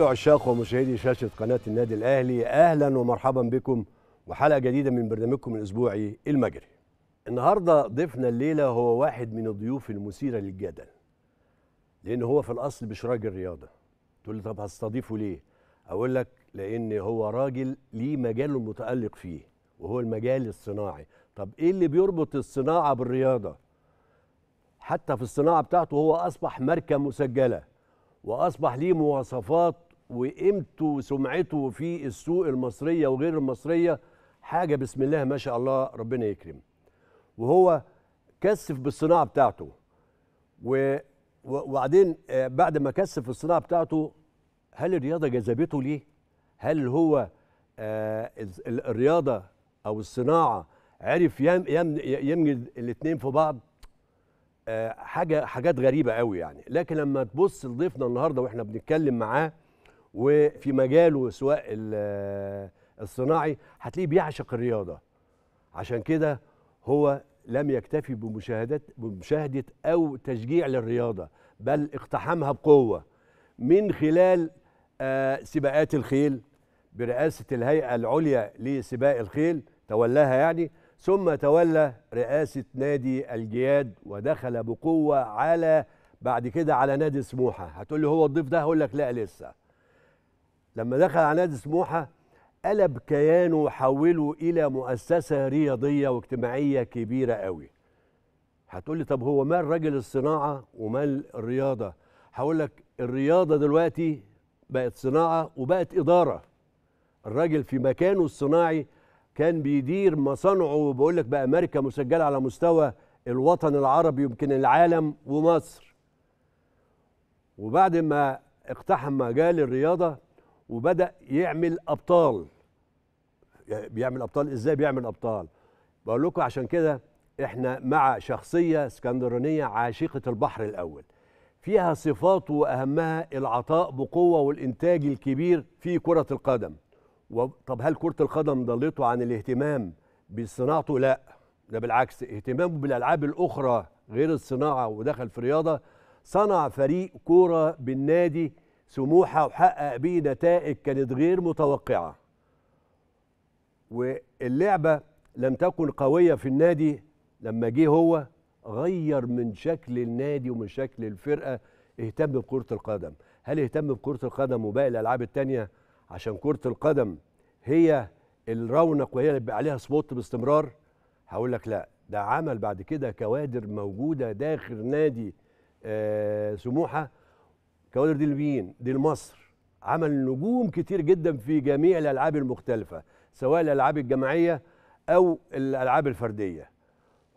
كل عشاق ومشاهدي شاشة قناة النادي الأهلي. أهلا ومرحبا بكم. وحلقة جديدة من برنامجكم الأسبوعي المجري. النهاردة ضيفنا الليلة هو واحد من الضيوف المثيرة للجدل. لأن هو في الأصل مش راجل رياضة تقول لي طب هستضيفه ليه؟ أقول لك لأن هو راجل ليه مجال متألق فيه وهو المجال الصناعي. طب إيه اللي بيربط الصناعة بالرياضة؟ حتى في الصناعة بتاعته هو أصبح ماركة مسجلة وأصبح ليه مواصفات وقيمته وسمعته في السوق المصرية وغير المصرية حاجة بسم الله ما شاء الله ربنا يكرم. وهو كثف بالصناعة بتاعته. وبعدين آه، بعد ما كثف الصناعة بتاعته هل الرياضة جذبته ليه؟ هل هو آه، ال- ال- الرياضة أو الصناعة عرف يم- يم- يمجد الاثنين في بعض؟ آه، حاجة حاجات غريبة قوي يعني. لكن لما تبص لضيفنا النهارده وإحنا بنتكلم معاه وفي مجاله سواء ال- الصناعي هتلاقيه بيعشق الرياضة. عشان كده هو لم يكتفي بمشاهدات بمشاهدة أو تشجيع للرياضة بل اقتحمها بقوة. من خلال آه، سباقات الخيل برئاسة الهيئة العليا لسباق الخيل تولاها يعني ثم تولى رئاسة نادي الجياد ودخل بقوة على بعد كده على نادي سموحة. هتقول لي هو الضيف ده؟ هقول لك لا لسه. لما دخل على نادي سموحة قلب كيانه وحوله إلى مؤسسة رياضية واجتماعية كبيرة قوي. هتقول لي طب هو مال راجل الصناعة ومال الرياضة؟ هقول لك الرياضة دلوقتي بقت صناعة وبقت إدارة. الراجل في مكانه الصناعي كان بيدير مصانعه وبقول لك بقى ماركه مسجلة على مستوى الوطن العربي يمكن العالم ومصر. وبعد ما اقتحم مجال الرياضة وبدأ يعمل أبطال. بيعمل أبطال؟ إزاي بيعمل أبطال؟ بقول لكم عشان كده إحنا مع شخصية اسكندرانية عاشقة البحر الأول. فيها صفات وأهمها العطاء بقوة والإنتاج الكبير في كرة القدم. طب هل كرة القدم ضلته عن الاهتمام بصناعته؟ لا ده بالعكس اهتمامه بالألعاب الأخرى غير الصناعة ودخل في رياضه صنع فريق كورة بالنادي سموحة وحقق بيه نتائج كانت غير متوقعة. واللعبة لم تكن قوية في النادي لما جه هو غير من شكل النادي ومن شكل الفرقة اهتم بكرة القدم. هل اهتم بكرة القدم وباقي الألعاب التانية؟ عشان كرة القدم هي الرونق وهي اللي عليها سبوت باستمرار. هقول لك لا ده عمل بعد كده كوادر موجودة داخل نادي آه سموحة. الكوادر دي لمين؟ دي لمصر عمل نجوم كتير جدا في جميع الألعاب المختلفة سواء الألعاب الجماعية أو الألعاب الفردية.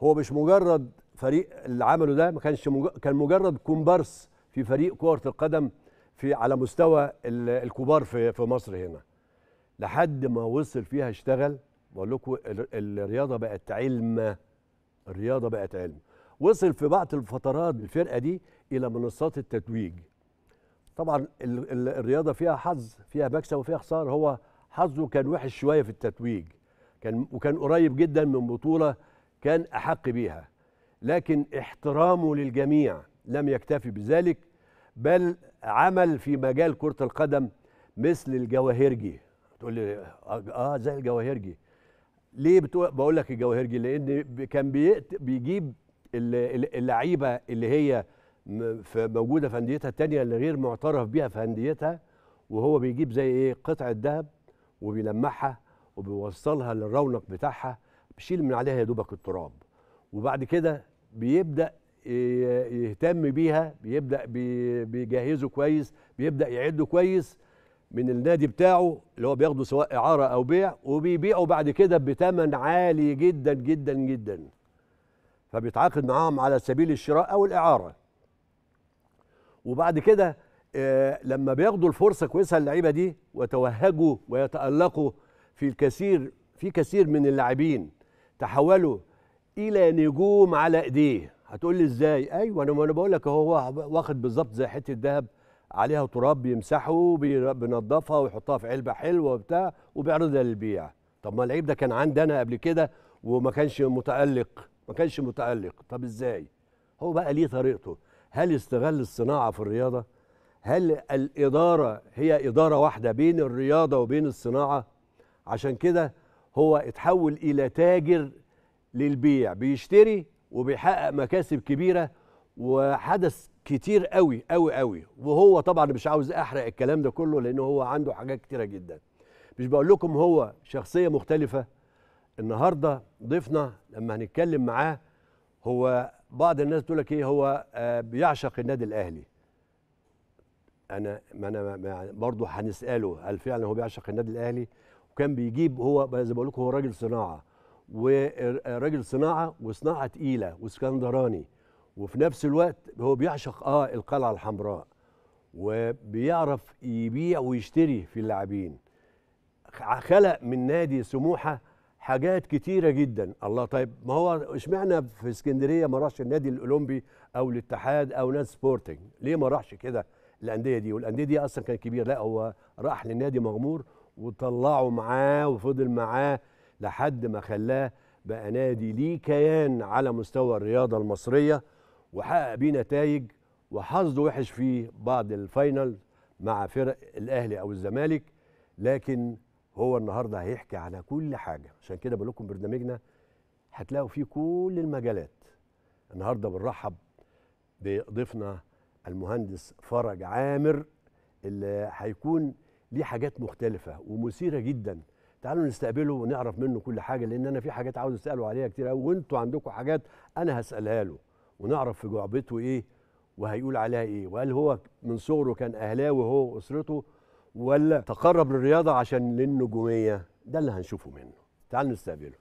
هو مش مجرد فريق اللي عمله ده ما كانش. كان مجرد كومبارس في فريق كرة القدم في على مستوى ال- الكبار في في مصر هنا. لحد ما وصل فيها اشتغل. بقول لكم ال- الرياضة بقت علم. الرياضة بقت علم. وصل في بعض الفترات الفرقة دي إلى منصات التتويج. طبعا ال- ال- الرياضة فيها حظ فيها مكسب وفيها خسارة. هو حظه كان وحش شوية في التتويج كان وكان قريب جدا من بطولة كان أحق بيها. لكن احترامه للجميع لم يكتفي بذلك بل عمل في مجال كرة القدم مثل الجواهرجي. تقول لي آه زي الجواهرجي. ليه بتقول بقول لك الجواهرجي؟ لأن كان بيجيب ال- ال- اللعيبة اللي هي موجوده في أنديتها التانية اللي غير معترف بيها في أنديتها وهو بيجيب زي إيه قطعة ذهب وبيلمعها وبيوصلها للرونق بتاعها بيشيل من عليها يا دوبك التراب. وبعد كده بيبدأ يهتم بيها بيبدأ بي- بيجهزه كويس بيبدأ يعده كويس من النادي بتاعه اللي هو بياخده سواء إعارة أو بيع وبيبيعه بعد كده بثمن عالي جدا جدا جدا. فبيتعاقد معاهم على سبيل الشراء أو الإعارة. وبعد كده آه، لما بياخدوا الفرصة كويسة اللعيبه دي وتوهجوا ويتألقوا في الكثير في كثير من اللاعبين تحولوا إلى نجوم على إيديه. هتقول لي إزاي؟ أيوه أنا أنا بقول لك هو واخد بالظبط زي حتة ذهب عليها تراب بيمسحه بي- بينضفها ويحطها في علبة حلوة وبتاع وبيعرضها للبيع. طب ما اللعيب ده كان عندي أنا قبل كده وما كانش متألق. ما كانش متألق. طب إزاي؟ هو بقى ليه طريقته. هل استغل الصناعة في الرياضة؟ هل الإدارة هي إدارة واحدة بين الرياضة وبين الصناعة؟ عشان كده هو اتحول إلى تاجر للبيع بيشتري وبيحقق مكاسب كبيرة وحدث كتير قوي قوي قوي. وهو طبعا مش عاوز أحرق الكلام ده كله لأن هو عنده حاجات كتيرة جدا. مش بقول لكم هو شخصية مختلفة. النهارده ضيفنا لما هنتكلم معاه هو بعض الناس تقول لك إيه هو آه بيعشق النادي الأهلي. أنا ما أنا برضه هنسأله هل فعلا هو بيعشق النادي الأهلي؟ وكان بيجيب هو زي ما بقول لكم هو راجل صناعة. وراجل صناعة وصناعة تقيلة واسكندراني. وفي نفس الوقت هو بيعشق آه القلعة الحمراء. وبيعرف يبيع ويشتري في اللاعبين. خلق من نادي سموحة حاجات كتيرة جدا. الله طيب ما هو اشمعنى في اسكندرية ما راحش النادي الأولمبي أو الاتحاد أو نادي سبورتنج؟ ليه ما راحش كده الأندية دي؟ والأندية دي أصلا كانت كبيره لا هو راح للنادي مغمور وطلعه معاه وفضل معاه لحد ما خلاه بقى نادي ليه كيان على مستوى الرياضة المصرية وحقق بيه نتائج وحظه وحش في بعض الـ finals مع فرق الأهلي أو الزمالك. لكن هو النهارده هيحكي على كل حاجة. عشان كده بقول لكم برنامجنا هتلاقوا فيه كل المجالات. النهارده بنرحب بضيفنا المهندس فرج عامر اللي هيكون ليه حاجات مختلفة ومثيرة جدا. تعالوا نستقبله ونعرف منه كل حاجة لأن أنا في حاجات عاوز أسأله عليها كتير قوي وأنتوا عندكم حاجات أنا هسألها له ونعرف في جعبته إيه وهيقول عليها إيه. وهل هو من صغره كان أهلاوي هو واسرته ولا تقرب للرياضة عشان للنجومية؟ ده اللي هنشوفه منه. تعالوا نستقبله.